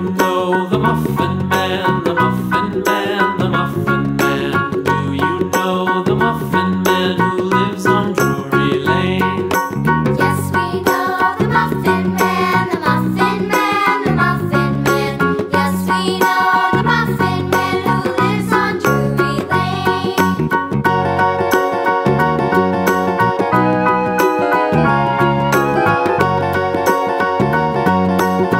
you know the Muffin Man, the Muffin Man, the Muffin Man? Do you know the Muffin Man